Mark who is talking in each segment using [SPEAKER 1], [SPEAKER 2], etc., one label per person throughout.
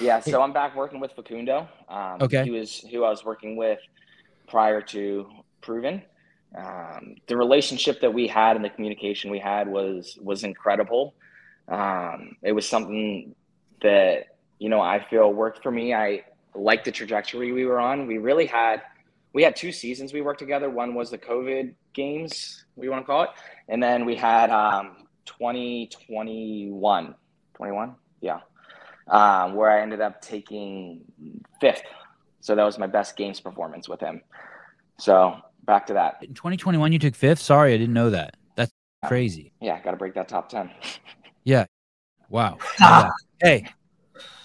[SPEAKER 1] Yeah, so I'm back working with Facundo. Um,
[SPEAKER 2] Okay.
[SPEAKER 1] He was who I was working with prior to Proven. Um, the relationship that we had and the communication we had was was incredible. Um, it was something that you know I feel worked for me. I liked the trajectory we were on. We really had we had two seasons we worked together. One was the COVID games, we want to call it, and then we had um, 2021, 21, yeah, um, where I ended up taking fifth. So that was my best games performance with him. So back to that.
[SPEAKER 2] In 2021, you took fifth. Sorry, I didn't know that. That's crazy.
[SPEAKER 1] Yeah, got to break that top 10. yeah.
[SPEAKER 2] Wow. Yeah. hey,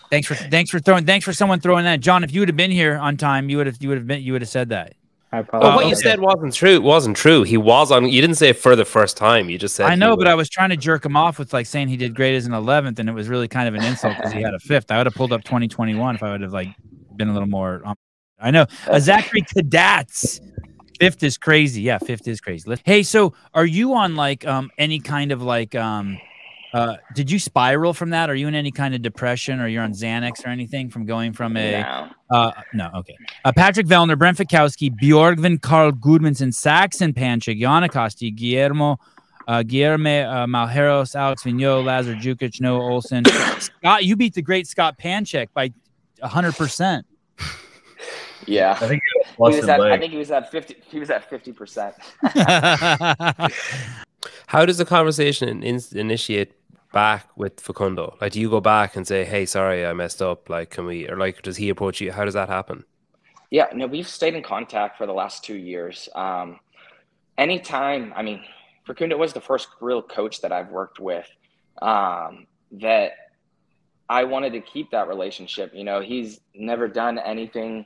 [SPEAKER 2] thanks for thanks for throwing thanks for someone throwing that. John, if you would have been here on time, you would have you would have been you would have said that.
[SPEAKER 3] I
[SPEAKER 4] But what you said wasn't true. It wasn't true. He was on. You didn't say it for the first time. You just said.
[SPEAKER 2] I know, but I was trying to jerk him off with like saying he did great as an 11th, and it was really kind of an insult because he had a fifth. I would have pulled up 2021 if I would have like been a little more. Um, I know uh, Zachary Kadats. Fifth is crazy. Yeah, fifth is crazy. Let- Hey, so are you on like um any kind of like um uh did you spiral from that? Are you in any kind of depression or you're on Xanax or anything from going from a
[SPEAKER 1] No.
[SPEAKER 2] uh, no, okay. Uh, Patrick Vellner, Brent Fikowski, Bjorgvin, Karl Gudmundsson, Saxon Panchik, Jonne Koski, Guillermo, uh, Guillermo uh, Malheiros, Alex Vigneault, Lazar Jukic, Noah Ohlsen. Scott, you beat the great Scott Panchik by 100%.
[SPEAKER 1] Yeah.
[SPEAKER 3] I think
[SPEAKER 1] He was at, I
[SPEAKER 3] leg.
[SPEAKER 1] think he was at 50 he was at 50%.
[SPEAKER 4] How does the conversation in, initiate back with Facundo? Like, do you go back and say, "Hey, sorry, I messed up. Like, can we?" Or like, does he approach you? How does that happen?
[SPEAKER 1] Yeah, no, we've stayed in contact for the last two years. Um, anytime, I mean, Facundo was the first real coach that I've worked with um, that I wanted to keep that relationship. You know, he's never done anything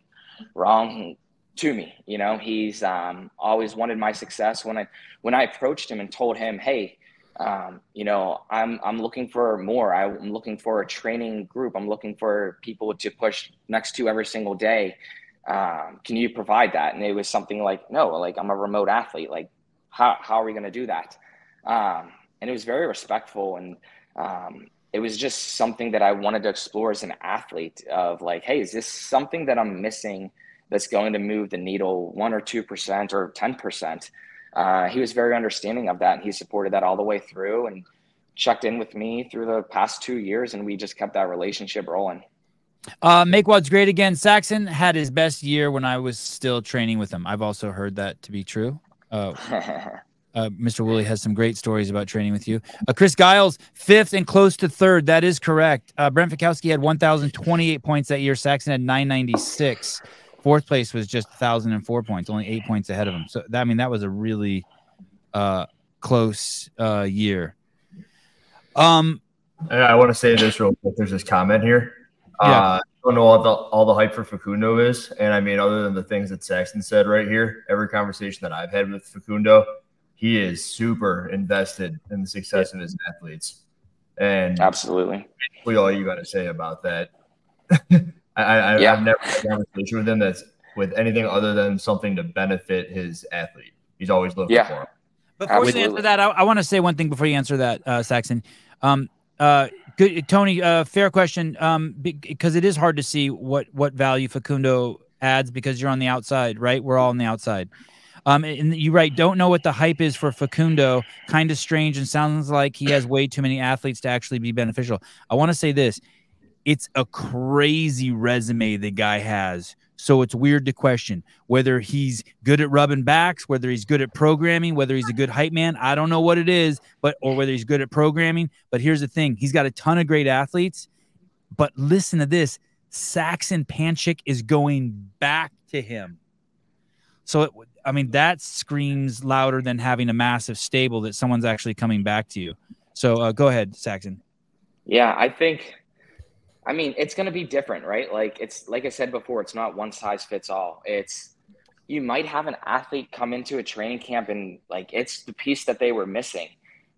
[SPEAKER 1] wrong to me. You know, he's um, always wanted my success. When I when I approached him and told him, "Hey, um, you know, I'm I'm looking for more. I'm looking for a training group. I'm looking for people to push next to every single day." um, can you provide that? And it was something like, no, like I'm a remote athlete. Like, how, how are we going to do that? Um, and it was very respectful. And um, it was just something that I wanted to explore as an athlete of like, hey, is this something that I'm missing that's going to move the needle one or 2% or 10%? Uh, he was very understanding of that. And he supported that all the way through and checked in with me through the past two years. And we just kept that relationship rolling.
[SPEAKER 2] Uh, Make WODs great again. Saxon had his best year when I was still training with him. I've also heard that to be true. Uh, uh, Mr. Woolley has some great stories about training with you. Uh, Chris Giles, fifth and close to third. That is correct. Uh, Brent Fikowski had 1,028 points that year. Saxon had 996. Fourth place was just 1,004 points, only eight points ahead of him. So, that, I mean, that was a really uh, close uh, year. Um,
[SPEAKER 3] And I want to say this real quick. There's this comment here.
[SPEAKER 2] Yeah.
[SPEAKER 3] Uh, I don't know what the, all the hype for Facundo is. And I mean, other than the things that Saxon said right here, every conversation that I've had with Facundo, he is super invested in the success of his athletes. And
[SPEAKER 1] Absolutely.
[SPEAKER 3] what all you got to say about that? I, I,
[SPEAKER 1] Yeah.
[SPEAKER 3] I've never had a conversation with him that's with anything other than something to benefit his athlete. He's always looking
[SPEAKER 1] Yeah.
[SPEAKER 3] for him.
[SPEAKER 2] Before you answer that, I, I want to say one thing before you answer that, uh, Saxon. Um, uh, good, Tony. Uh, fair question. Um, because it is hard to see what what value Facundo adds because you're on the outside, right? We're all on the outside. Um, and you right, don't know what the hype is for Facundo. Kind of strange and sounds like he has way too many athletes to actually be beneficial. I want to say this: it's a crazy resume the guy has. So it's weird to question whether he's good at rubbing backs, whether he's good at programming, whether he's a good hype man. I don't know what it is, but or whether he's good at programming. But here's the thing: he's got a ton of great athletes. But listen to this: Saxon Panchik is going back to him. So it, I mean, that screams louder than having a massive stable that someone's actually coming back to you. So uh, go ahead, Saxon.
[SPEAKER 1] Yeah, I think. I mean, it's going to be different, right? Like it's like I said before, it's not one size fits all. It's you might have an athlete come into a training camp and like it's the piece that they were missing,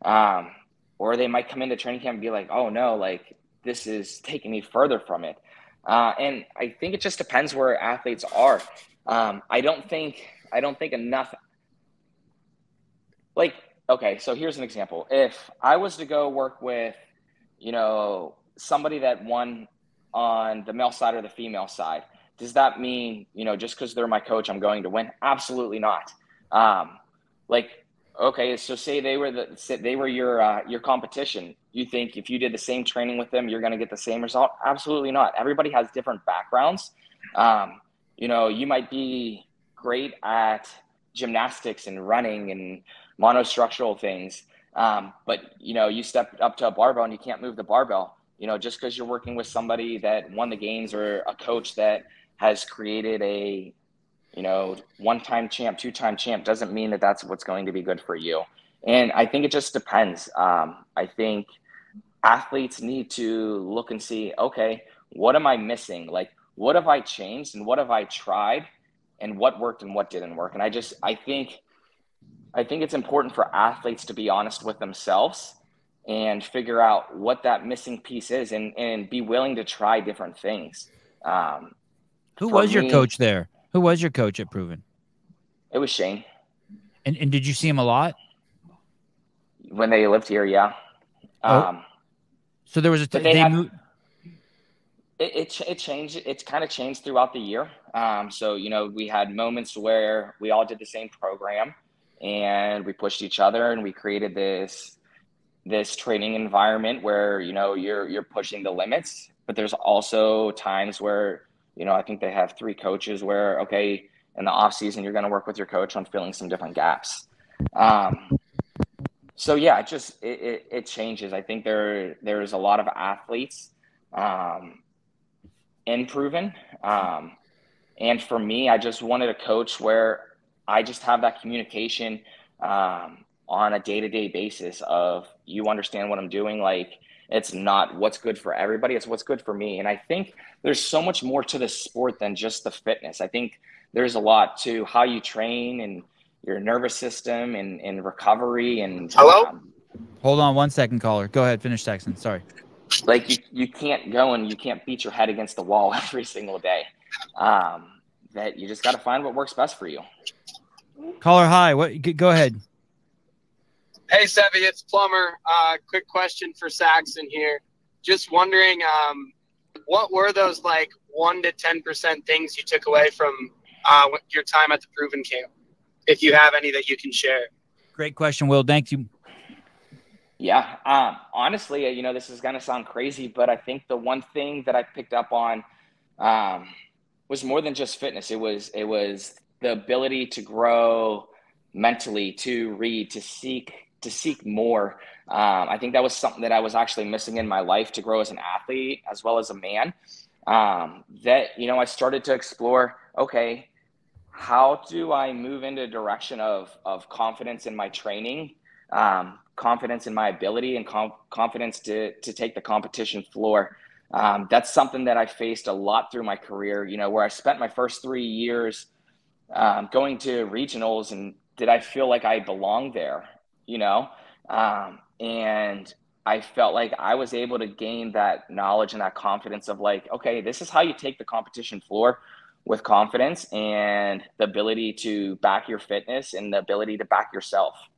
[SPEAKER 1] um, or they might come into training camp and be like, "Oh no, like this is taking me further from it." Uh, and I think it just depends where athletes are. Um, I don't think I don't think enough. Like, okay, so here's an example. If I was to go work with, you know, somebody that won on the male side or the female side. Does that mean, you know, just because they're my coach, I'm going to win? Absolutely not. Um, like, okay, so say they were the say they were your uh, your competition. You think if you did the same training with them, you're going to get the same result? Absolutely not. Everybody has different backgrounds. Um, you know, you might be great at gymnastics and running and monostructural things, um, but you know, you step up to a barbell and you can't move the barbell. You know, just because you're working with somebody that won the games or a coach that has created a you know one-time champ two-time champ doesn't mean that that's what's going to be good for you. And i think it just depends. Um, i think athletes need to look and see okay what am i missing? Like what have i changed and what have i tried and what worked and what didn't work? And i just i think i think it's important for athletes to be honest with themselves and figure out what that missing piece is and, and be willing to try different things um,
[SPEAKER 2] who was your coach there? Who was your coach at Proven?
[SPEAKER 1] It was Shane.
[SPEAKER 2] And and did you see him a lot?
[SPEAKER 1] When they lived here, yeah. Oh. Um,
[SPEAKER 2] so there was a t- they, they had, moved-
[SPEAKER 1] it, it, it changed. It's kind of changed throughout the year. Um, so you know, we had moments where we all did the same program, and we pushed each other, and we created this this training environment where you know you're you're pushing the limits. But there's also times where you know, I think they have three coaches where, okay, in the off season, you're going to work with your coach on filling some different gaps. Um, so yeah, it just, it, it, it, changes. I think there, there's a lot of athletes, um, in proven. Um, and for me, I just wanted a coach where I just have that communication, um, on a day-to-day basis of you understand what I'm doing. Like, it's not what's good for everybody, it's what's good for me. And I think there's so much more to the sport than just the fitness. I think there's a lot to how you train and your nervous system and, and recovery and
[SPEAKER 5] hello. Um,
[SPEAKER 2] Hold on one second, caller. Go ahead, finish texting. Sorry.
[SPEAKER 1] Like you, you can't go and you can't beat your head against the wall every single day. Um, that you just got to find what works best for you.
[SPEAKER 2] Caller, hi. What? Go ahead.
[SPEAKER 5] Hey, Sevi, it's Plumber. Uh, quick question for Saxon here. Just wondering, um, what were those like one to ten percent things you took away from uh, your time at the Proven Camp? If you have any that you can share.
[SPEAKER 2] Great question, Will. Thank you.
[SPEAKER 1] Yeah, um, honestly, you know, this is gonna sound crazy, but I think the one thing that I picked up on um, was more than just fitness. It was it was the ability to grow mentally, to read, to seek to seek more. Um, I think that was something that I was actually missing in my life to grow as an athlete as well as a man. Um, that you know, I started to explore. Okay, how do I move into a direction of of confidence in my training, um, confidence in my ability, and com- confidence to to take the competition floor. Um, that's something that I faced a lot through my career. You know, where I spent my first three years um, going to regionals, and did I feel like I belonged there? You know? Um, and I felt like I was able to gain that knowledge and that confidence of like, okay, this is how you take the competition floor with confidence and the ability to back your fitness and the ability to back yourself.